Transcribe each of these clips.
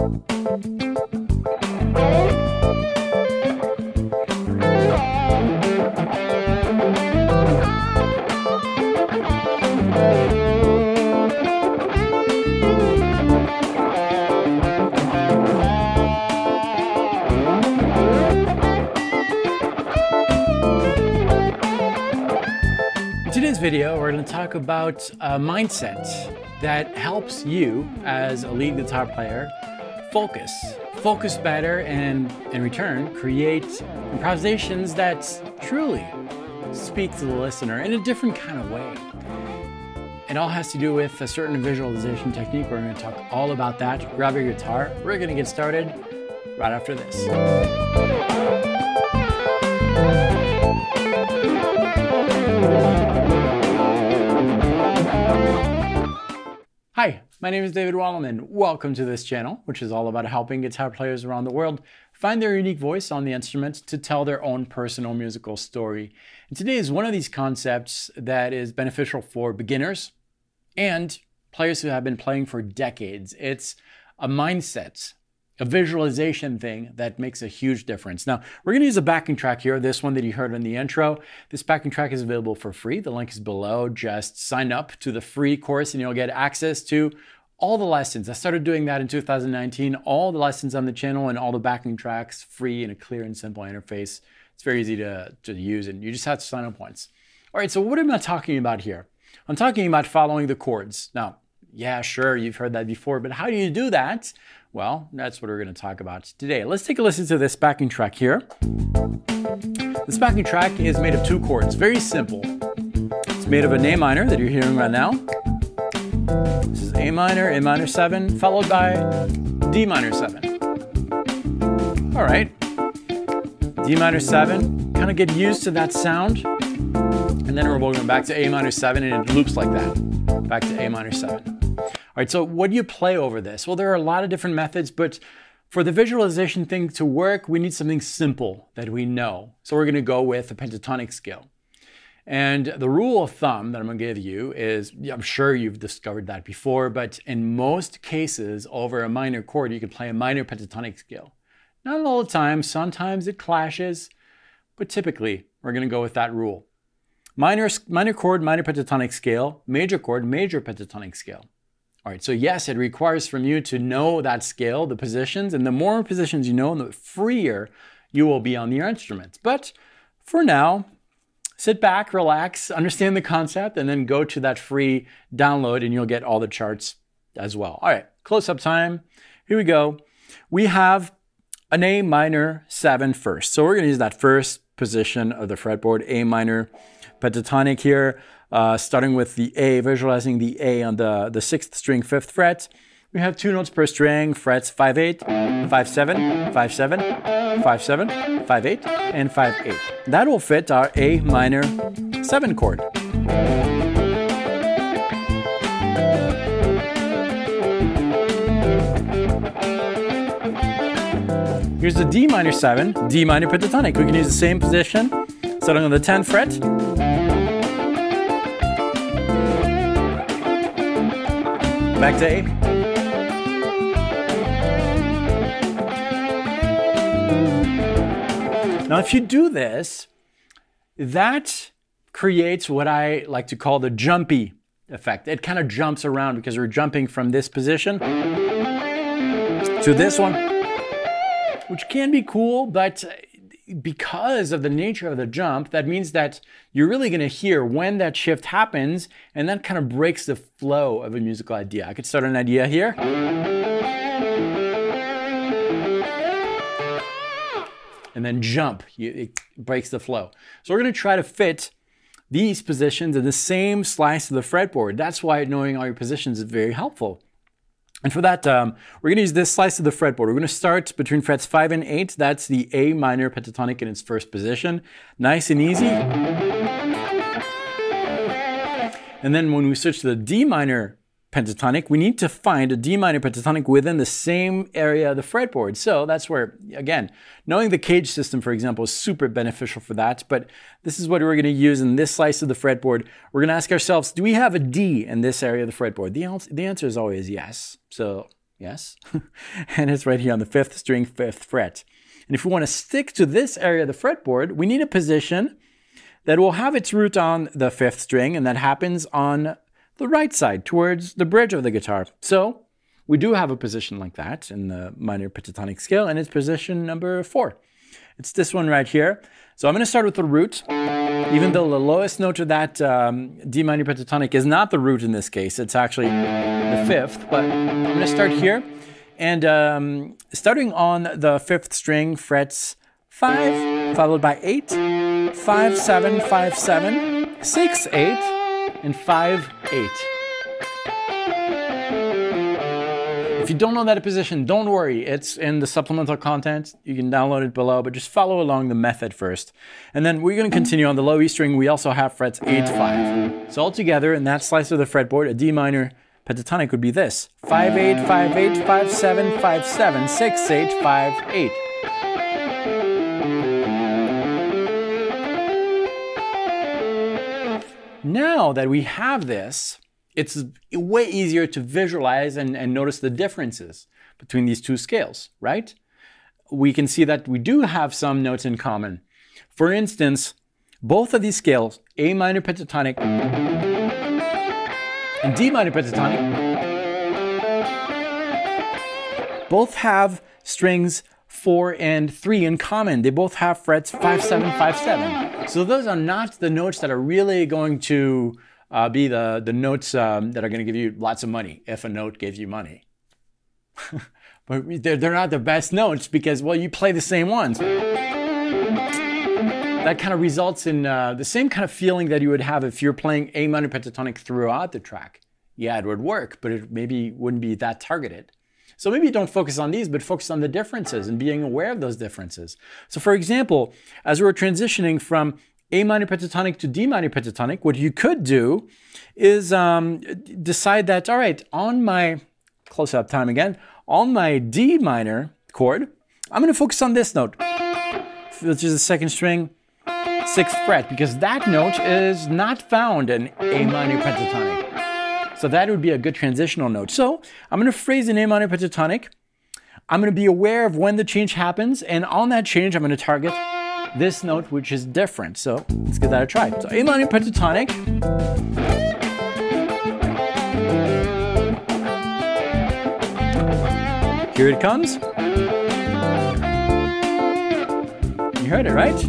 In today's video, we're going to talk about a mindset that helps you as a lead guitar player focus. Focus better and in return create improvisations that truly speak to the listener in a different kind of way. It all has to do with a certain visualization technique. We're going to talk all about that. Grab your guitar. We're going to get started right after this. My name is David Wallimann. Welcome to this channel, which is all about helping guitar players around the world find their unique voice on the instrument to tell their own personal musical story. And today is one of these concepts that is beneficial for beginners and players who have been playing for decades. It's a mindset a visualization thing that makes a huge difference. Now, we're going to use a backing track here, this one that you heard in the intro. This backing track is available for free. The link is below. Just sign up to the free course and you'll get access to all the lessons. I started doing that in 2019, all the lessons on the channel and all the backing tracks free in a clear and simple interface. It's very easy to, to use and you just have to sign up once. All right, so what am I talking about here? I'm talking about following the chords. Now, yeah, sure, you've heard that before, but how do you do that? Well, that's what we're going to talk about today. Let's take a listen to this backing track here. This backing track is made of two chords, very simple. It's made of an A minor that you're hearing right now. This is A minor, A minor 7, followed by D minor 7. All right, D minor 7, kind of get used to that sound. And then we're going back to A minor 7 and it loops like that. Back to A minor 7. So what do you play over this? Well, there are a lot of different methods, but for the visualization thing to work, we need something simple that we know. So we're gonna go with a pentatonic scale. And the rule of thumb that I'm gonna give you is, I'm sure you've discovered that before, but in most cases over a minor chord, you can play a minor pentatonic scale. Not all the time, sometimes it clashes, but typically we're gonna go with that rule. Minor, minor chord, minor pentatonic scale, major chord, major pentatonic scale. All right, so yes, it requires from you to know that scale, the positions, and the more positions you know, the freer you will be on your instruments. But for now, sit back, relax, understand the concept, and then go to that free download and you'll get all the charts as well. All right, close up time. Here we go. We have an A minor 7 first. So we're going to use that first position of the fretboard, A minor pentatonic here uh, starting with the A, visualizing the A on the, the sixth string, fifth fret. We have two notes per string, frets 5 8, 5 7, 5 7, 5 7, 5 8, and 5 8. That will fit our A minor 7 chord. Here's the D minor 7, D minor pentatonic. We can use the same position, starting on the 10th fret, Back to A. Now, if you do this, that creates what I like to call the jumpy effect. It kind of jumps around because we're jumping from this position to this one, which can be cool, but because of the nature of the jump, that means that you're really going to hear when that shift happens, and that kind of breaks the flow of a musical idea. I could start an idea here. And then jump, it breaks the flow. So we're going to try to fit these positions in the same slice of the fretboard. That's why knowing all your positions is very helpful. And for that, um, we're going to use this slice of the fretboard. We're going to start between frets 5 and 8. That's the A minor pentatonic in its first position. Nice and easy. And then when we switch to the D minor pentatonic, we need to find a D minor pentatonic within the same area of the fretboard. So that's where, again, knowing the CAGED system, for example, is super beneficial for that. But this is what we're going to use in this slice of the fretboard. We're going to ask ourselves, do we have a D in this area of the fretboard? The, the answer is always yes. So yes, and it's right here on the fifth string, fifth fret. And if we want to stick to this area of the fretboard, we need a position that will have its root on the fifth string, and that happens on the right side towards the bridge of the guitar. So we do have a position like that in the minor pentatonic scale, and it's position number four. It's this one right here. So I'm going to start with the root, even though the lowest note of that um, D minor pentatonic is not the root in this case. It's actually the fifth, but I'm going to start here. And um, starting on the fifth string, frets five, followed by eight, five, seven, five, seven, six, eight, and five, eight. If you don't know that position, don't worry. It's in the supplemental content. You can download it below, but just follow along the method first. And then we're going to continue on the low E string. We also have frets 8, 5. So altogether, in that slice of the fretboard, a D minor pentatonic would be this 5, 8, 5, 8, 5, 7, 5, 7, 6, 8, 5, 8. Now that we have this, it's way easier to visualize and, and notice the differences between these two scales, right? We can see that we do have some notes in common. For instance, both of these scales, A minor pentatonic and D minor pentatonic, both have strings four and three in common. They both have frets five, seven, five, seven. So those are not the notes that are really going to uh, be the, the notes um, that are going to give you lots of money if a note gives you money. but they're, they're not the best notes because, well, you play the same ones. That kind of results in uh, the same kind of feeling that you would have if you're playing A minor pentatonic throughout the track. Yeah, it would work, but it maybe wouldn't be that targeted. So maybe don't focus on these, but focus on the differences and being aware of those differences. So for example, as we're transitioning from a minor pentatonic to D minor pentatonic, what you could do is um, decide that, all right, on my, close up time again, on my D minor chord, I'm going to focus on this note, which is the second string, sixth fret, because that note is not found in A minor pentatonic. So that would be a good transitional note. So I'm going to phrase the an A minor pentatonic. I'm going to be aware of when the change happens, and on that change, I'm going to target this note, which is different. So let's give that a try. So A minor pentatonic. Here it comes. You heard it, right?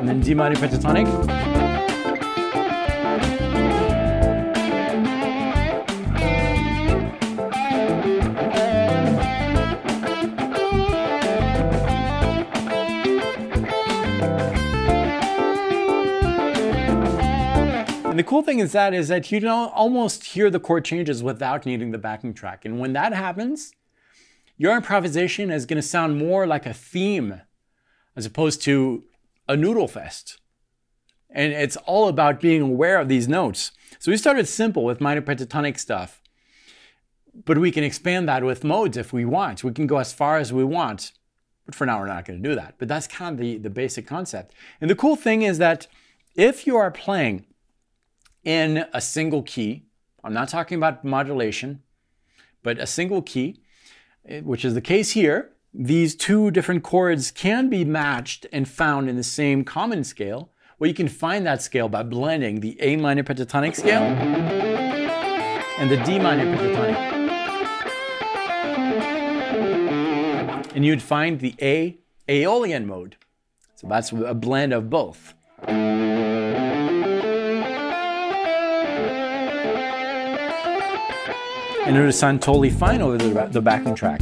And then D minor pentatonic. Cool thing is that is that you don't almost hear the chord changes without needing the backing track. And when that happens, your improvisation is going to sound more like a theme as opposed to a noodle fest. And it's all about being aware of these notes. So we started simple with minor pentatonic stuff, but we can expand that with modes if we want. We can go as far as we want. But for now, we're not going to do that. But that's kind of the, the basic concept. And the cool thing is that if you are playing in a single key. I'm not talking about modulation, but a single key, which is the case here. These two different chords can be matched and found in the same common scale. Well, you can find that scale by blending the A minor pentatonic scale and the D minor pentatonic. And you'd find the A Aeolian mode. So that's a blend of both. And it would sound totally fine over the, the backing track.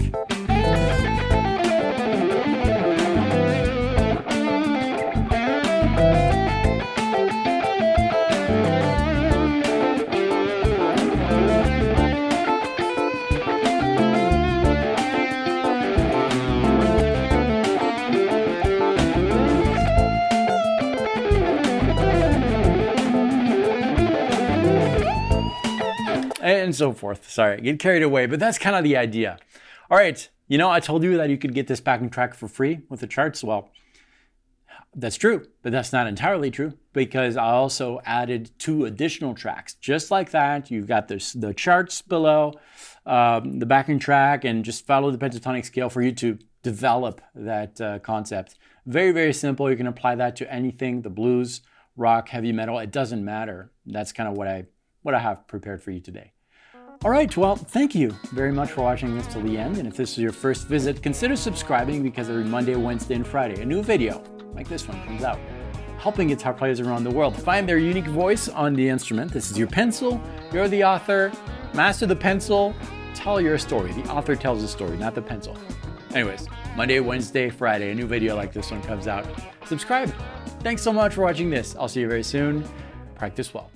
And so forth. Sorry, get carried away, but that's kind of the idea. All right, you know, I told you that you could get this backing track for free with the charts. Well, That's true, but that's not entirely true because I also added two additional tracks. Just like that, you've got this, the charts below, um, the backing track, and just follow the pentatonic scale for you to develop that uh, concept. Very, very simple. You can apply that to anything the blues, rock, heavy metal, it doesn't matter. That's kind of what I, what I have prepared for you today. All right, well, thank you very much for watching this till the end. And if this is your first visit, consider subscribing because every Monday, Wednesday, and Friday, a new video like this one comes out, helping guitar players around the world find their unique voice on the instrument. This is your pencil, you're the author, master the pencil, tell your story. The author tells the story, not the pencil. Anyways, Monday, Wednesday, Friday, a new video like this one comes out. Subscribe. Thanks so much for watching this. I'll see you very soon. Practice well.